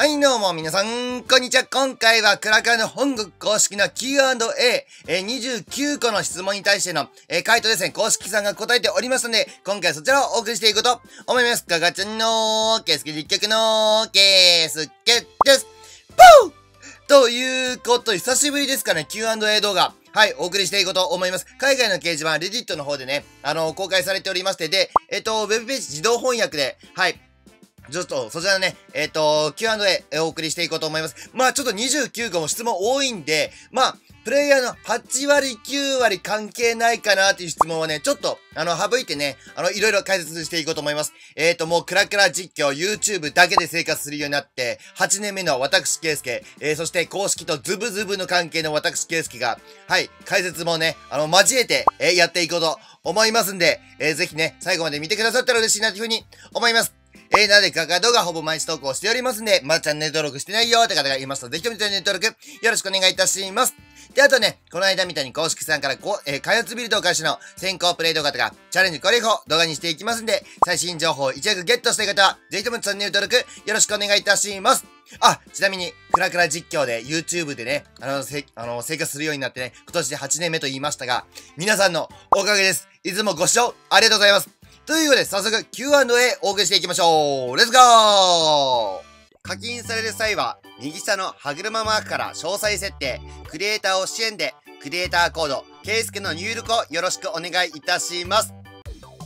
はい、どうも皆さん、こんにちは。今回はクラカの本国公式の Q&A、え、29個の質問に対しての、え、回答ですね、公式さんが答えておりますので、今回そちらをお送りしていこうと思います。かがちゃんのケースケ実況のケースケです。ポーということで、久しぶりですかね、Q&A 動画。はい、お送りしていこうと思います。海外の掲示板、レディットの方でね、あの、公開されておりまして、で、えっと、ウェブページ自動翻訳で、はい、ちょっと、そちらのね、えっ、ー、と、Q&A お送りしていこうと思います。まあ、ちょっと29個も質問多いんで、まあ、プレイヤーの8割、9割関係ないかなっていう質問はね、ちょっと、あの、省いてね、あの、いろいろ解説していこうと思います。えっ、ー、と、もう、クラクラ実況、YouTube だけで生活するようになって、8年目の私、ケイスケ、えー、そして公式とズブズブの関係の私、ケイスケが、はい、解説もね、あの、交えて、えー、やっていこうと思いますんで、えー、ぜひね、最後まで見てくださったら嬉しいなというふうに思います。えー、なでかか動画ほぼ毎日投稿しておりますんで、まだチャンネル登録してないよって方がいますと、ぜひともチャンネル登録よろしくお願いいたします。で、あとね、この間みたいに公式さんからこ、えー、開発ビルドを開始の先行プレイ動画とか、チャレンジこれ以降動画にしていきますんで、最新情報を一躍ゲットしたい方は、ぜひともチャンネル登録よろしくお願いいたします。あ、ちなみに、クラクラ実況で YouTube でね、あの、せ、あの、生活するようになってね、今年で8年目と言いましたが、皆さんのおかげです。いつもご視聴ありがとうございます。ということで、早速 Q&A お送りしていきましょうレッツゴー課金される際は、右下の歯車マークから詳細設定、クリエイターを支援で、クリエイターコード、ケイスケの入力をよろしくお願いいたします。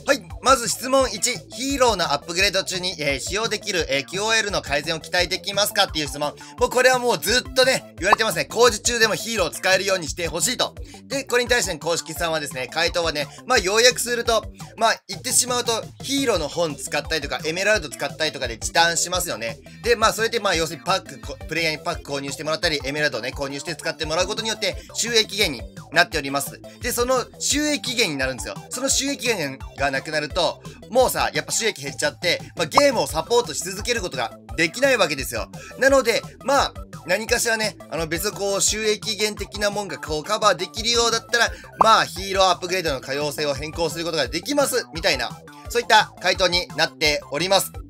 はい。まず質問1。ヒーローのアップグレード中に、えー、使用できる、えー、QOL の改善を期待できますかっていう質問。もうこれはもうずっとね、言われてますね。工事中でもヒーローを使えるようにしてほしいと。で、これに対して公式さんはですね、回答はね、まあ要約すると、まあ言ってしまうと、ヒーローの本使ったりとか、エメラルド使ったりとかで時短しますよね。で、まあそれでまあ要するにパック、プレイヤーにパック購入してもらったり、エメラルドをね、購入して使ってもらうことによって収益源になっております。で、その収益源になるんですよ。その収益源がなくなるとと、もうさ、やっぱ収益減っちゃって、まあ、ゲームをサポートし続けることができないわけですよ。なので、まあ、何かしらね、あの別こう収益源的なもんがこうカバーできるようだったら、まあヒーローアップグレードの可用性を変更することができます、みたいな、そういった回答になっております。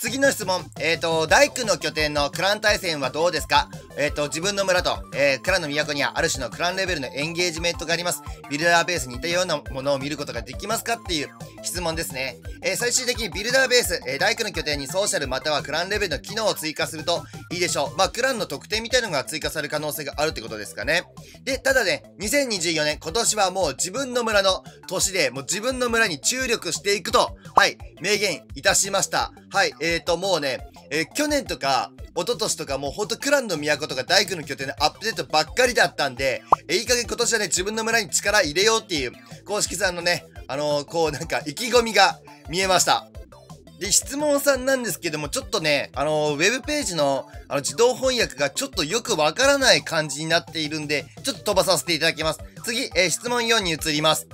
次の質問。えっ、ー、と、大工の拠点のクラン対戦はどうですか？えっ、ー、と、自分の村と、えー、クランの都にはある種のクランレベルのエンゲージメントがあります。ビルダーベースに似たようなものを見ることができますかっていう質問ですね。え、最終的にビルダーベース、え、大工の拠点にソーシャルまたはクランレベルの機能を追加するといいでしょう。まあ、クランの特典みたいなのが追加される可能性があるってことですかね。で、ただね、2024年、今年はもう自分の村の年で、もう自分の村に注力していくと、はい、明言いたしました。はい、えーと、もうね、えー、去年とか、一昨年とかもうほんとクランの都とか大工の拠点のアップデートばっかりだったんで、えー、いい加減今年はね、自分の村に力入れようっていう、公式さんのね、あのー、こうなんか意気込みが見えました。で、質問さんなんですけども、ちょっとね、あのー、ウェブページの、あの、自動翻訳がちょっとよくわからない感じになっているんで、ちょっと飛ばさせていただきます。次、えー、質問4に移ります。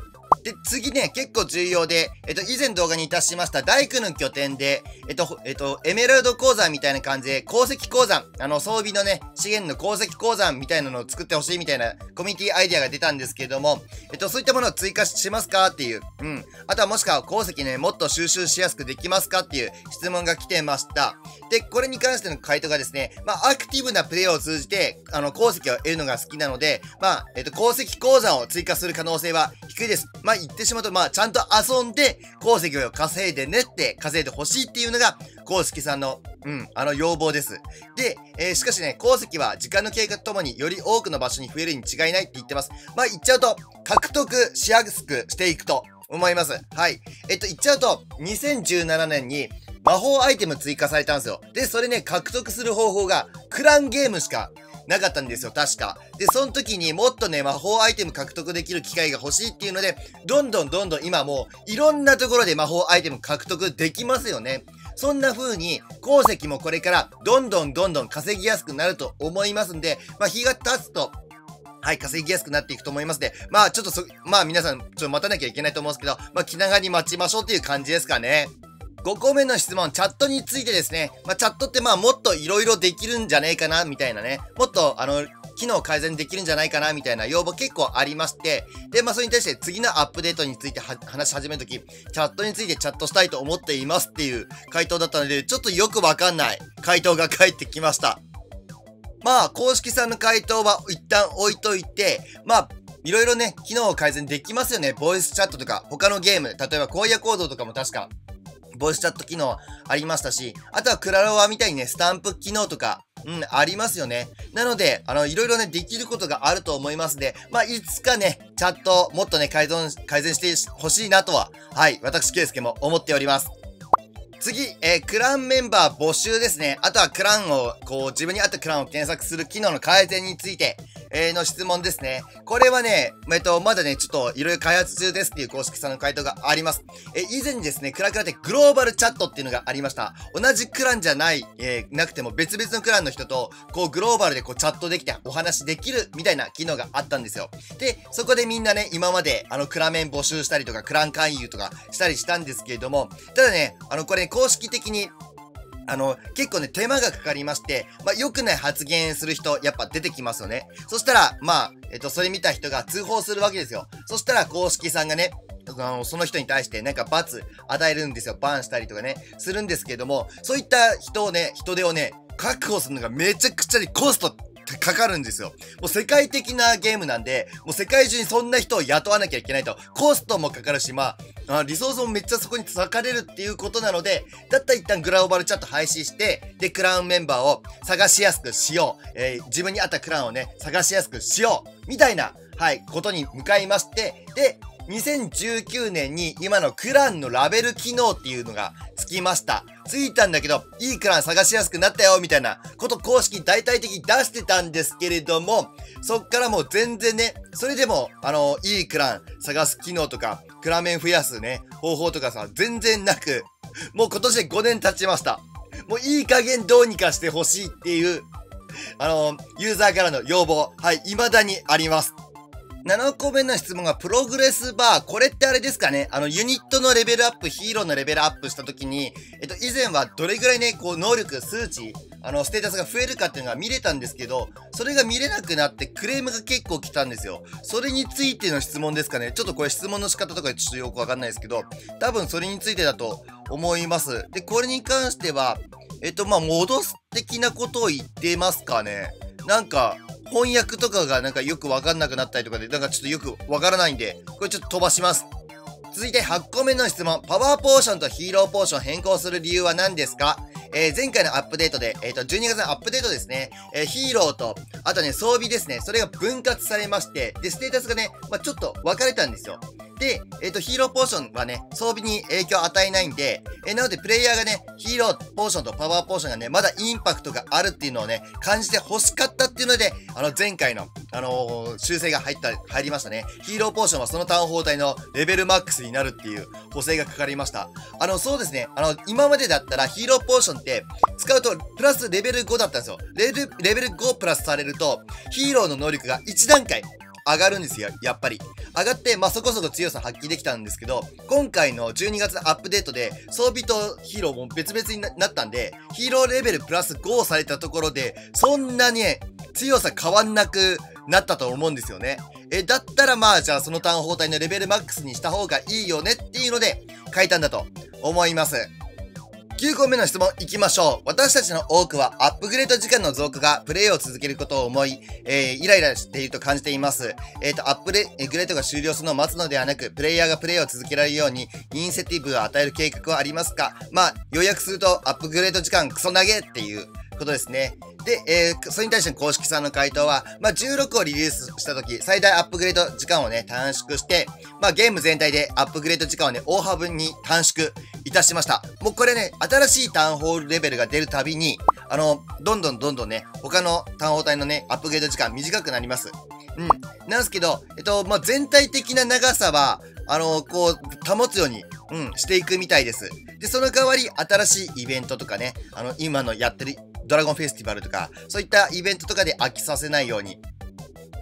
で、次ね、結構重要で、えっと、以前動画にいたしました大工の拠点で、えっと、えっと、エメラルド鉱山みたいな感じで、鉱石鉱山、あの、装備のね、資源の鉱石鉱山みたいなのを作ってほしいみたいなコミュニティアイデアが出たんですけれども、えっと、そういったものを追加しますかっていう、うん。あとはもしくは鉱石ね、もっと収集しやすくできますかっていう質問が来てました。で、これに関しての回答がですね、まあ、アクティブなプレイを通じて、あの、鉱石を得るのが好きなので、まあ、えっと、鉱石鉱山を追加する可能性は低いです。まあ、言ってしまうと、まあ、ちゃんと遊んで、鉱石を稼いでねって稼いでほしいっていうのが、鉱石さんの、うん、あの要望です。で、えー、しかしね、鉱石は時間の経過とともにより多くの場所に増えるに違いないって言ってます。まあ、言っちゃうと、獲得しやすくしていくと思います。はい。えっと、言っちゃうと、2017年に魔法アイテム追加されたんですよ。で、それね、獲得する方法が、クランゲームしかなかったんですよ、確か。で、その時にもっとね、魔法アイテム獲得できる機会が欲しいっていうので、どんどんどんどん今もう、いろんなところで魔法アイテム獲得できますよね。そんな風に、鉱石もこれからどんどんどんどん稼ぎやすくなると思いますんで、まあ、日が経つと、はい、稼ぎやすくなっていくと思いますんで、まあ、ちょっとそ、まあ皆さん、ちょっと待たなきゃいけないと思うんですけど、まあ気長に待ちましょうっていう感じですかね。5個目の質問、チャットについてですね。まあ、チャットってまあもっと色々できるんじゃねえかな、みたいなね。もっと、あの、機能改善できるんじゃないかな、みたいな要望結構ありまして、で、まあ、それに対して次のアップデートについて話し始めるとき、チャットについてチャットしたいと思っていますっていう回答だったので、ちょっとよくわかんない回答が返ってきました。まあ、公式さんの回答は一旦置いといて、まあ、いろいろね、機能を改善できますよね。ボイスチャットとか、他のゲーム、例えば荒野行動とかも確か、ボイスチャット機能ありましたし、あとはクラロワみたいにね、スタンプ機能とか、うん、ありますよね。なので、あの、いろいろね、できることがあると思いますで、まあ、いつかね、チャット、もっとね、改善、改善してほしいなとは、はい、私、ケイスケも思っております。次、えー、クランメンバー募集ですね。あとはクランを、こう、自分に合ったクランを検索する機能の改善について、えー、の質問ですね。これはね、えっと、まだね、ちょっといろいろ開発中ですっていう公式さんの回答があります。えー、以前にですね、クラクラでグローバルチャットっていうのがありました。同じクランじゃない、えー、なくても別々のクランの人と、こう、グローバルでこう、チャットできてお話できるみたいな機能があったんですよ。で、そこでみんなね、今まで、あの、クラメン募集したりとか、クラン勧誘とかしたりしたんですけれども、ただね、あの、これね公式的にあの、結構ね、手間がかかりまして、まあ、良くない発言する人、やっぱ出てきますよね。そしたら、まあ、えっと、それ見た人が通報するわけですよ。そしたら、公式さんがね、あの、その人に対してなんか罰与えるんですよ。バンしたりとかね、するんですけれども、そういった人をね、人手をね、確保するのがめちゃくちゃにコストかかるんですよ。もう世界的なゲームなんで、もう世界中にそんな人を雇わなきゃいけないと、コストもかかるし、まあ、あリソースもめっちゃそこに割かれるっていうことなので、だったら一旦グラオバルチャット廃止して、で、クラウンメンバーを探しやすくしよう。えー、自分に合ったクラウンをね、探しやすくしよう。みたいな、はい、ことに向かいまして、で、2019年に今のクランのラベル機能っていうのがつきました。ついたんだけど、いいクラン探しやすくなったよみたいなこと公式大体的に出してたんですけれども、そっからもう全然ね、それでも、あの、いいクラン探す機能とか、クラメン増やすね、方法とかさ、全然なく、もう今年で5年経ちました。もういい加減どうにかしてほしいっていう、あの、ユーザーからの要望、はい、未だにあります。7個目の質問がプログレスバー。これってあれですかね？あの、ユニットのレベルアップ、ヒーローのレベルアップした時に、えっと、以前はどれぐらいね、こう、能力、数値、あの、ステータスが増えるかっていうのが見れたんですけど、それが見れなくなってクレームが結構来たんですよ。それについての質問ですかね？ちょっとこれ質問の仕方とかちょっとよくわかんないですけど、多分それについてだと思います。で、これに関しては、えっと、まあ、戻す的なことを言ってますかね？なんか、翻訳とかがなんかよくわかんなくなったりとかで、なんかちょっとよくわからないんで、これちょっと飛ばします。続いて8個目の質問。パワーポーションとヒーローポーション変更する理由は何ですか？えー、前回のアップデートで、えっ、ー、と、12月のアップデートですね。えー、ヒーローと、あとね、装備ですね。それが分割されまして、で、ステータスがね、まあ、ちょっと分かれたんですよ。で、えっ、ー、と、ヒーローポーションはね、装備に影響を与えないんで、えー、なので、プレイヤーがね、ヒーローポーションとパワーポーションがね、まだインパクトがあるっていうのをね、感じて欲しかったっていうので、あの、前回の、あのー、修正が入った、入りましたね。ヒーローポーションはそのタウン砲体のレベルマックスになるっていう補正がかかりました。あの、そうですね。あの、今までだったらヒーローポーションって、使うと、プラスレベル5だったんですよ。レベル5プラスされると、ヒーローの能力が1段階上がるんですよ、やっぱり。上がって、まあ、そこそこ強さ発揮できたんですけど、今回の12月のアップデートで、装備とヒーローも別々になったんで、ヒーローレベルプラス5されたところで、そんなに強さ変わんなくなったと思うんですよね。え、だったらまあ、じゃあそのターン包帯のレベルマックスにした方がいいよねっていうので、書いたんだと思います。9個目の質問行きましょう。私たちの多くはアップグレード時間の増加がプレイを続けることを思い、えー、イライラしていると感じています。えっ、ー、と、アップグレードが終了するのを待つのではなく、プレイヤーがプレイを続けられるように、インセティブを与える計画はありますか？まあ、要約すると、アップグレード時間クソ投げっていうことですね。で、えー、それに対しての公式さんの回答は、まあ、16をリリースしたとき、最大アップグレード時間をね、短縮して、まあ、ゲーム全体でアップグレード時間をね、大幅に短縮いたしました。もうこれね、新しいタウンホールレベルが出るたびに、あの、どんどんどんどんね、他のタウンホール帯のね、アップグレード時間短くなります。うん。なんですけど、えっと、まあ、全体的な長さは、あの、こう、保つように、うん、していくみたいです。で、その代わり、新しいイベントとかね、あの、今のやってるドラゴンフェスティバルとか、そういったイベントとかで飽きさせないように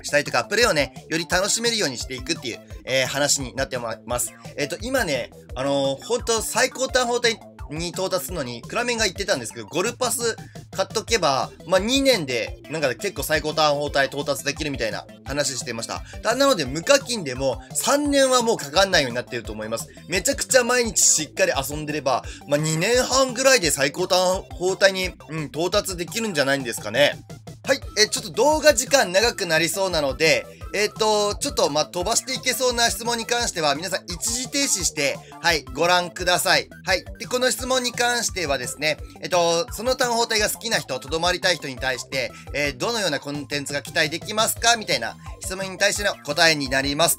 したりとか、プレイをね、より楽しめるようにしていくっていう、えー、話になってます。えっ、ー、と、今ね、あのー、本当最高端法体に到達するのに、クラメンが言ってたんですけど、ゴルパス買っとけば、まあ、2年で、なんか結構最高ターン砲体到達できるみたいな話してました。なので、無課金でも3年はもうかかんないようになってると思います。めちゃくちゃ毎日しっかり遊んでれば、まあ、2年半ぐらいで最高ターン砲体に、うん、到達できるんじゃないんですかね。はい。え、ちょっと動画時間長くなりそうなので、えっ、ー、と、ちょっと、ま飛ばしていけそうな質問に関しては、皆さん一時停止して、はい、ご覧ください。はい。で、この質問に関してはですね、えっ、と、その単法体が好きな人、とどまりたい人に対して、えー、どのようなコンテンツが期待できますか？みたいな質問に対しての答えになります。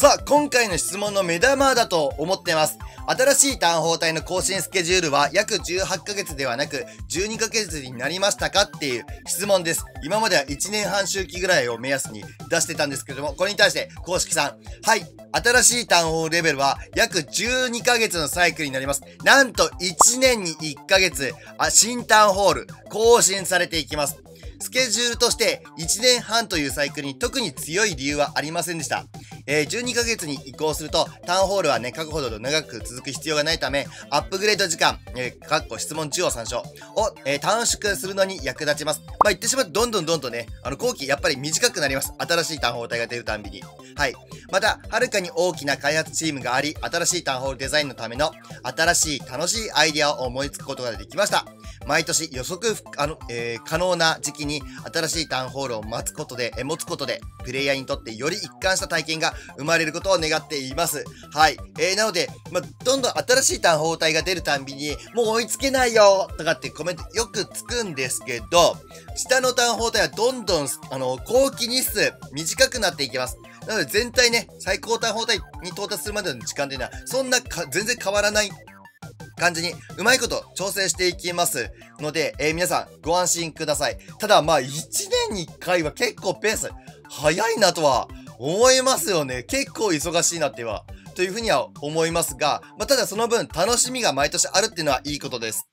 さあ、今回の質問の目玉だと思っています。新しい単法体の更新スケジュールは約18ヶ月ではなく12ヶ月になりましたかっていう質問です。今までは1年半周期ぐらいを目安に出してたんですけども、これに対して公式さん、はい、新しい単法レベルは約12ヶ月のサイクルになります。なんと1年に1ヶ月、あ新単ホール更新されていきます。スケジュールとして1年半というサイクルに特に強い理由はありませんでした。えー、12ヶ月に移行すると、タウンホールはね、過去ほど長く続く必要がないため、アップグレード時間、えー、かっこ質問中を参照を、えー、短縮するのに役立ちます。まあ、言ってしまうと、どんどんどんどんね、あの、後期やっぱり短くなります。新しい単法体が出るたんびに。はい。また、はるかに大きな開発チームがあり、新しい単ホールデザインのための、新しい楽しいアイデアを思いつくことができました。毎年予測あの、えー、可能な時期に新しいタウンホールを待つことで、え持つことで、プレイヤーにとってより一貫した体験が生まれることを願っています。はい。えー、なので、まどんどん新しいタウンホール体が出るたんびに、もう追いつけないよとかってコメントよくつくんですけど、下のタウンホール体はどんどん、あの、後期日数短くなっていきます。なので全体ね、最高タウンホール体に到達するまでの時間っていうのは、そんな全然変わらない感じにうまいこと調整していきますので、えー、皆さんご安心ください。ただまあ1年に1回は結構ペース早いなとは思いますよね。結構忙しいなっては。というふうには思いますが、まあ、ただその分楽しみが毎年あるっていうのはいいことです。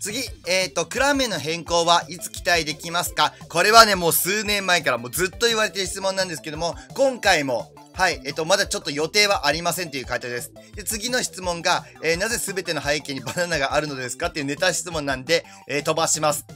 次、えっ、ー、と、クラメの変更はいつ期待できますか？これはね、もう数年前からもうずっと言われてる質問なんですけども、今回もはい。えっと、まだちょっと予定はありませんという回答です。で、次の質問が、えー、なぜ全ての背景にバナナがあるのですか？っていうネタ質問なんで、え、飛ばします。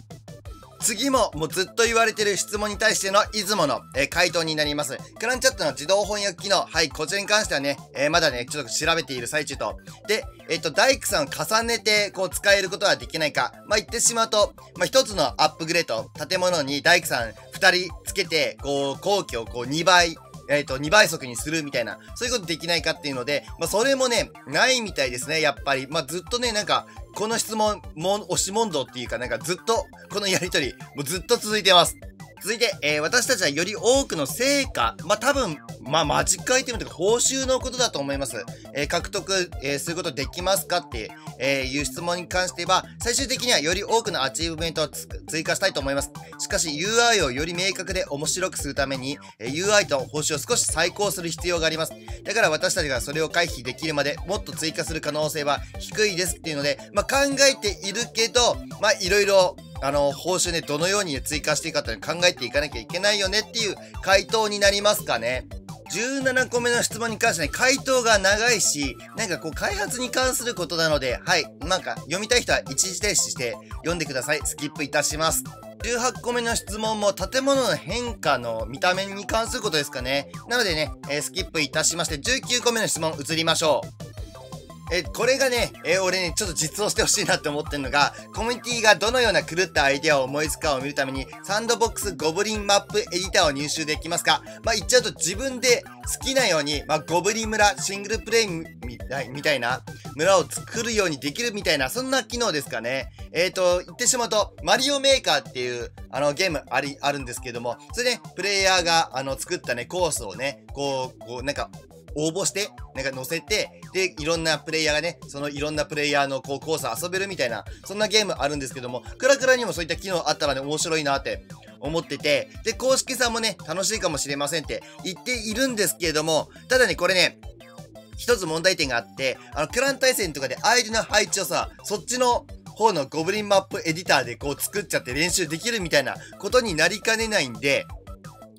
次ももうずっと言われてる質問に対してのいつもの、えー、回答になります。クランチャットの自動翻訳機能。はい、こちらに関してはね、えー、まだね、ちょっと調べている最中と。で、えっ、ー、と、大工さんを重ねて、こう、使えることはできないか。まあ、言ってしまうと、まあ、一つのアップグレード、建物に大工さん二人つけて、こう、後期をこう、2倍、えっ、ー、と、2倍速にするみたいな、そういうことできないかっていうので、まあ、それもね、ないみたいですね、やっぱり。まあ、ずっとね、なんか、この質問、も、押し問答っていうか、なんかずっと、このやりとり、もうずっと続いてます。続いて、えー、私たちはより多くの成果、まあ、多分、まあ、マジックアイテムとか報酬のことだと思います。えー、獲得、えー、することできますかって、えいう質問に関しては、最終的にはより多くのアチーブメントを追加したいと思います。しかし、UI をより明確で面白くするために、え UI と報酬を少し再考する必要があります。だから私たちがそれを回避できるまで、もっと追加する可能性は低いですっていうので、まあ、考えているけど、まあ、いろいろあの、報酬ね、どのように追加していくかって考えていかなきゃいけないよねっていう回答になりますかね。17個目の質問に関してね、回答が長いし、なんかこう開発に関することなので、はい、なんか読みたい人は一時停止して読んでください。スキップいたします。18個目の質問も建物の変化の見た目に関することですかね。なのでね、えー、スキップいたしまして、19個目の質問移りましょう。えこれがね、え俺ね、ちょっと実装してほしいなって思ってるのが、コミュニティがどのような狂ったアイデアを思いつくかを見るために、サンドボックスゴブリンマップエディターを入手できますか？まあ、言っちゃうと自分で好きなように、まあ、ゴブリン村、シングルプレイみたいみたいな村を作るようにできるみたいな、そんな機能ですかね。えっ、ー、と、言ってしまうと、マリオメーカーっていう、あの、ゲームあり、あるんですけども、それね、プレイヤーが、あの、作ったね、コースをね、こう、こう、なんか、応募して、なんか載せて、で、いろんなプレイヤーがね、そのいろんなプレイヤーのこうコース遊べるみたいな、そんなゲームあるんですけども、クラクラにもそういった機能あったらね、面白いなって思ってて、で、公式さんもね、楽しいかもしれませんって言っているんですけれども、ただね、これね、一つ問題点があって、あの、クラン対戦とかで相手の配置をさ、そっちの方のゴブリンマップエディターでこう作っちゃって練習できるみたいなことになりかねないんで、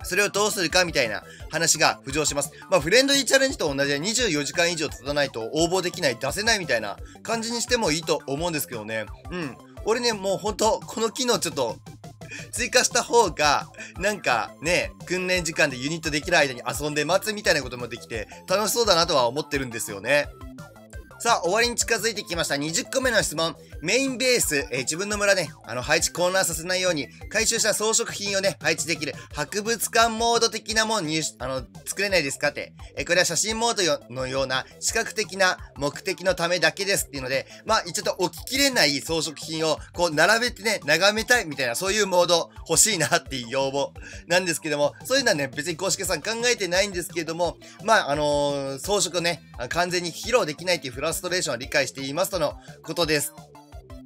それをどうするかみたいな話が浮上します。まあ、フレンドリーチャレンジと同じで24時間以上経たないと応募できない、出せないみたいな感じにしてもいいと思うんですけどね。うん。俺ね、もうほんと、この機能ちょっと、追加した方が、なんかね、訓練時間でユニットできる間に遊んで待つみたいなこともできて、楽しそうだなとは思ってるんですよね。さあ、終わりに近づいてきました。20個目の質問。メインベース、えー、自分の村ね、あの、配置混乱させないように、回収した装飾品をね、配置できる博物館モード的なもん入あの、作れないですかって。えー、これは写真モードのような視覚的な目的のためだけですっていうので、まあ、ちょっと置ききれない装飾品をこう並べてね、眺めたいみたいな、そういうモード欲しいなっていう要望なんですけども、そういうのはね、別に公式さん考えてないんですけども、まあ、あのー、装飾をね、完全に披露できないっていうフラストレーションを理解していますとのことです。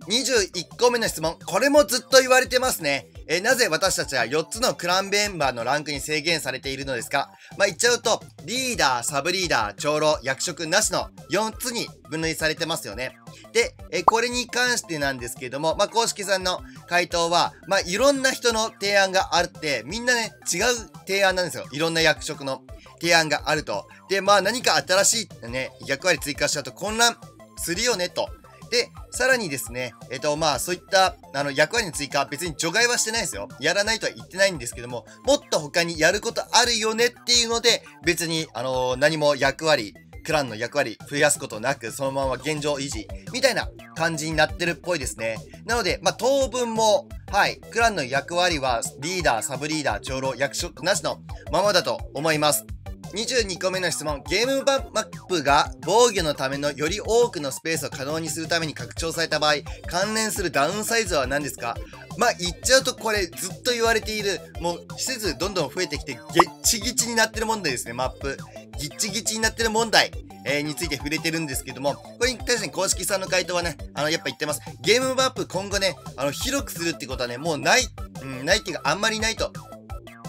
21個目の質問。これもずっと言われてますね。えなぜ私たちは4つのクランメンバーのランクに制限されているのですか？まあ、言っちゃうと、リーダー、サブリーダー、長老、役職なしの4つに分類されてますよね。で、えこれに関してなんですけども、まあ、公式さんの回答は、まあ、いろんな人の提案があって、みんなね、違う提案なんですよ。いろんな役職の提案があると。で、まあ、何か新しいね、役割追加しちゃうと混乱するよね、と。で、さらにですね、えっ、と、まあ、そういった、あの、役割に追加、別に除外はしてないですよ。やらないとは言ってないんですけども、もっと他にやることあるよねっていうので、別に、あのー、何も役割、クランの役割増やすことなく、そのまま現状維持、みたいな感じになってるっぽいですね。なので、まあ、当分も、はい、クランの役割は、リーダー、サブリーダー、長老、役職なしのままだと思います。22個目の質問。ゲームマップが防御のためのより多くのスペースを可能にするために拡張された場合、関連するダウンサイズは何ですか？まあ、言っちゃうとこれずっと言われている、もう施設どんどん増えてきて、ゲッチギチになってる問題ですね、マップ。ギッチギチになってる問題。えー、について触れてるんですけども、これに対して公式さんの回答はね、あの、やっぱ言ってます。ゲームマップ今後ね、あの、広くするってことはね、もうない、うん、ないっていうかあんまりないと。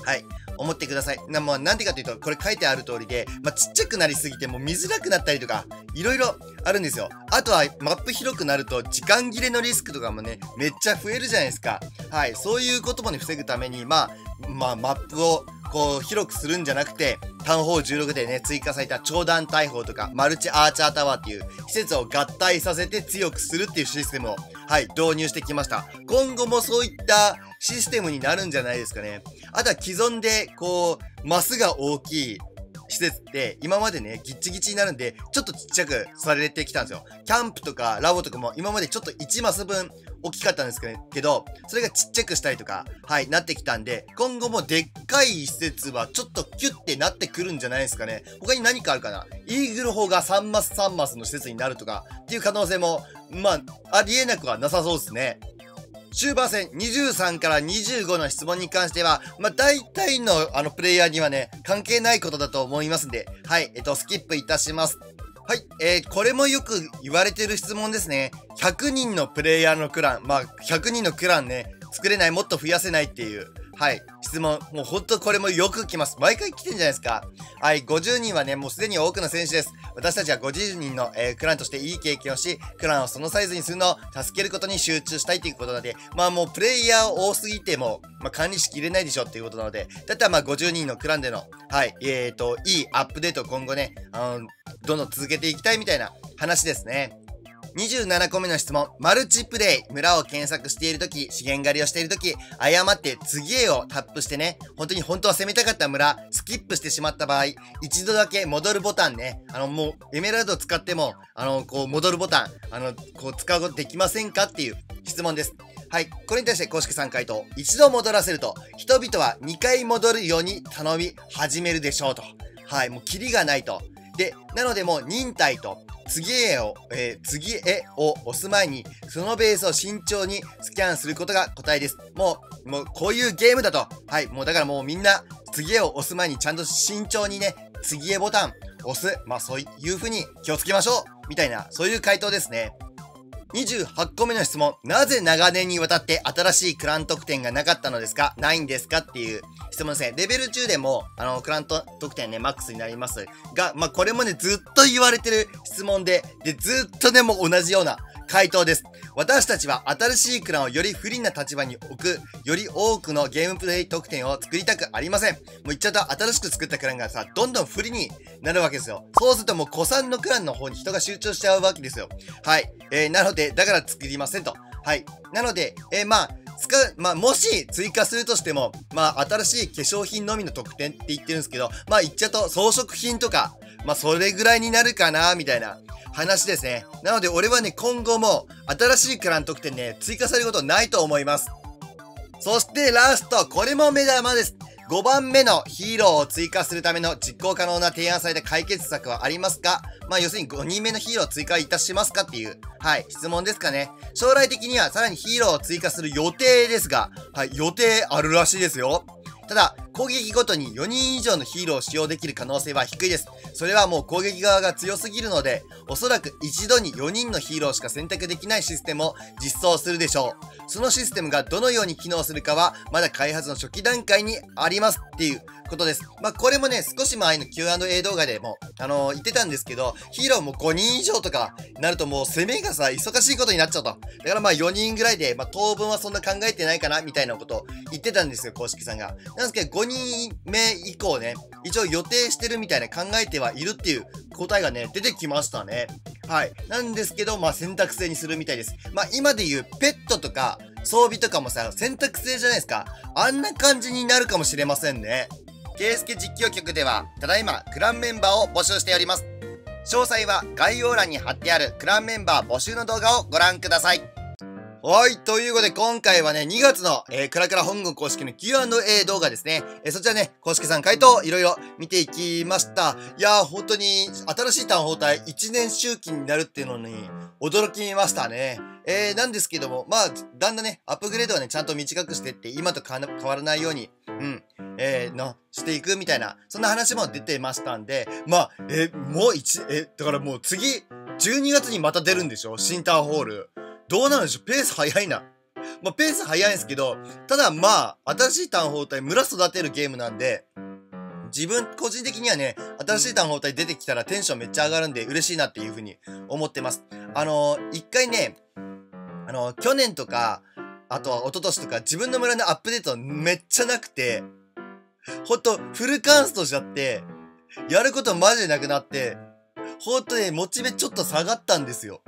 はい。思ってください。な、もうなんでかというと、これ書いてある通りで、まあ、ちっちゃくなりすぎてもう見づらくなったりとか、いろいろあるんですよ。あとは、マップ広くなると、時間切れのリスクとかもね、めっちゃ増えるじゃないですか。はい。そういうこともね、防ぐために、まあ、まあ、マップを、こう、広くするんじゃなくて、タウンホール16でね、追加された長弾大砲とか、マルチアーチャータワーっていう施設を合体させて強くするっていうシステムを、はい、導入してきました。今後もそういったシステムになるんじゃないですかね。あとは既存で、こう、マスが大きい施設って今までね、ギッチギチになるんで、ちょっとちっちゃくされてきたんですよ。キャンプとかラボとかも今までちょっと1マス分大きかったんですけど、それがちっちゃくしたりとか、はい、なってきたんで、今後もでっかい施設はちょっとキュッてなってくるんじゃないですかね。他に何かあるかな？イーグル砲が3マス3マスの施設になるとかっていう可能性も、まあ、ありえなくはなさそうですね。終盤戦23から25の質問に関しては、まあ、大体のあのプレイヤーにはね、関係ないことだと思いますんで、はい、えっと、スキップいたします。はい、えー、これもよく言われてる質問ですね。100人のプレイヤーのクラン、まあ、100人のクランね、作れない、もっと増やせないっていう、はい。質問。もうほんとこれもよく来ます。毎回来てんじゃないですか。はい。50人はね、もうすでに多くの選手です。私たちは50人の、えー、クランとしていい経験をし、クランをそのサイズにするのを助けることに集中したいということなので、まあもうプレイヤー多すぎても、まあ管理しきれないでしょっていうことなので、だったらまあ50人のクランでの、はい。えーと、いいアップデートを今後ね、あの、どんどん続けていきたいみたいな話ですね。27個目の質問。マルチプレイ。村を検索しているとき、資源狩りをしているとき、誤って次へをタップしてね、本当に本当は攻めたかった村、スキップしてしまった場合、一度だけ戻るボタンね、あの、もう、エメラルド使っても、あの、こう、戻るボタン、あの、こう、使うことできませんかっていう質問です。はい。これに対して公式3回答。一度戻らせると、人々は2回戻るように頼み始めるでしょうと。はい。もう、キリがないと。で、なのでもう忍耐と次へを、えー、次へを押す前に、そのベースを慎重にスキャンすることが答えです。もう、もうこういうゲームだと。はい、もうだからもうみんな、次へを押す前にちゃんと慎重にね、次へボタン押す。まあそういう風に気をつけましょうみたいな、そういう回答ですね。28個目の質問。なぜ長年にわたって新しいクラン特典がなかったのですか？ないんですか？っていう質問ですね。レベル10でも、あの、クラント特典ね、マックスになりますが、まあ、これもね、ずっと言われてる質問で、で、ずっとでも同じような回答です。私たちは新しいクランをより不利な立場に置く、より多くのゲームプレイ得点を作りたくありません。もう言っちゃうと新しく作ったクランがさ、どんどん不利になるわけですよ。そうするともう古参のクランの方に人が集中しちゃうわけですよ。はい。えー、なので、だから作りませんと。はい。なので、えー、まあ、使う、まあ、もし追加するとしても、まあ、新しい化粧品のみの特典って言ってるんですけど、まあ、言っちゃうと装飾品とか、まあ、それぐらいになるかな、みたいな話ですね。なので、俺はね、今後も新しいクラン特典ね、追加されることないと思います。そしてラスト、これも目玉です。5番目のヒーローを追加するための実行可能な提案された解決策はありますか？まあ要するに5人目のヒーローを追加いたしますかっていう、はい、質問ですかね。将来的にはさらにヒーローを追加する予定ですが、はい、予定あるらしいですよ。ただ、攻撃ごとに4人以上のヒーローを使用できる可能性は低いです。それはもう攻撃側が強すぎるので、おそらく一度に4人のヒーローしか選択できないシステムを実装するでしょう。そのシステムがどのように機能するかは、まだ開発の初期段階にありますっていうことです。まあ、これもね、少し前の Q&A 動画でも、あのー、言ってたんですけど、ヒーローも5人以上とかなるともう攻めがさ、忙しいことになっちゃうと。だからまあ4人ぐらいで、まあ、当分はそんな考えてないかな、みたいなことを言ってたんですよ、公式さんが。なんですけど、5人目以降ね、一応予定してるみたいな考えてはいるっていう答えがね、出てきましたね。はい。なんですけど、まあ選択制にするみたいです。まあ今で言うペットとか装備とかもさ、選択制じゃないですか。あんな感じになるかもしれませんね。ケイスケ実況局では、ただいまクランメンバーを募集しております。詳細は概要欄に貼ってあるクランメンバー募集の動画をご覧ください。はい。ということで、今回はね、2月の、えー、クラクラ本軍公式の Q&A 動画ですね。えー、そちらね、公式さん回答、いろいろ見ていきました。いやー、本当に、新しい単包体、1年周期になるっていうのに、驚きましたね。えー、なんですけども、まあ、だんだんね、アップグレードはね、ちゃんと短くしてって、今と変わらないように、うん、えー、の、していくみたいな、そんな話も出てましたんで、まあ、えー、もう一、えー、だからもう次、12月にまた出るんでしょ？新ターホール。どうなんでしょう？ペース早いな。まあ、ペース早いんですけど、ただまあ、新しい単包体村育てるゲームなんで、自分個人的にはね、新しい単包体出てきたらテンションめっちゃ上がるんで嬉しいなっていう風に思ってます。あのー、一回ね、あのー、去年とか、あとは一昨年とか自分の村のアップデートめっちゃなくて、ほんとフルカンストしちゃって、やることマジでなくなって、ほんとね、モチベちょっと下がったんですよ。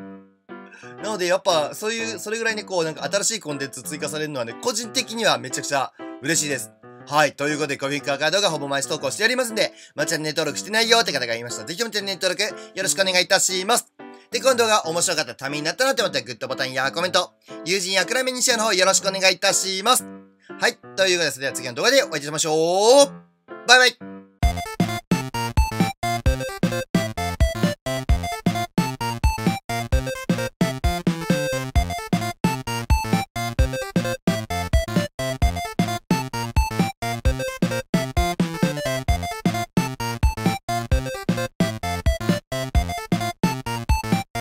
なのでやっぱそういう、それぐらいね、こうなんか新しいコンテンツ追加されるのはね、個人的にはめちゃくちゃ嬉しいです。はい。ということで、コミックアカードがほぼ毎日投稿しておりますんで、まあ、チャンネル登録してないよって方がいましたら、ぜひともチャンネル登録よろしくお願いいたします。で、この動画面白かったためになったなって思ったらグッドボタンやコメント、友人やクラメにシェアの方よろしくお願いいたします。はい。ということで、それでは次の動画でお会いしましょう。バイバイ